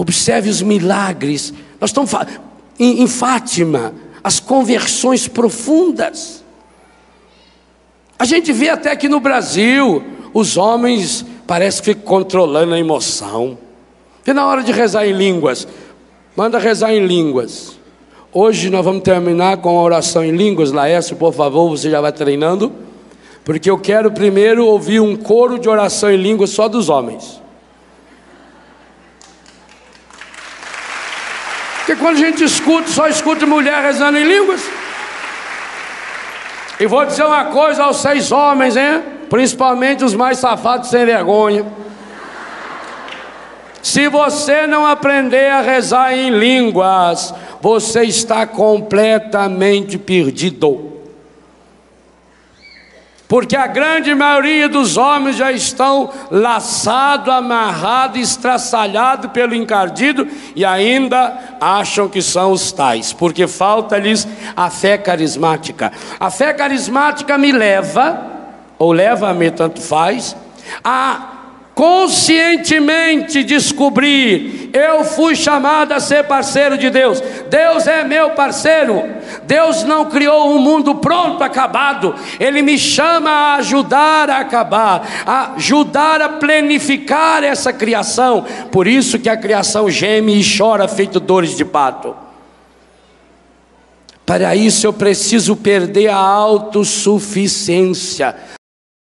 Observe os milagres. Nós estamos em, em Fátima, as conversões profundas. A gente vê até aqui no Brasil, os homens parece que ficam controlando a emoção. E na hora de rezar em línguas, manda rezar em línguas. Hoje nós vamos terminar com a oração em línguas. Laércio, por favor, você já vai treinando. Porque eu quero primeiro ouvir um coro de oração em línguas só dos homens. Porque quando a gente escuta, só escuta mulher rezando em línguas. E vou dizer uma coisa aos seis homens, hein? Principalmente os mais safados sem vergonha. Se você não aprender a rezar em línguas, você está completamente perdido. Porque a grande maioria dos homens já estão laçado, amarrado, estraçalhado pelo encardido e ainda acham que são os tais, porque falta-lhes a fé carismática. A fé carismática me leva, ou leva-me, tanto faz, a conscientemente descobrir, eu fui chamado a ser parceiro de Deus. Deus é meu parceiro. Deus não criou um mundo pronto, acabado. Ele me chama a ajudar a acabar, a ajudar a planificar essa criação. Por isso que a criação geme e chora feito dores de pato. Para isso eu preciso perder a autossuficiência.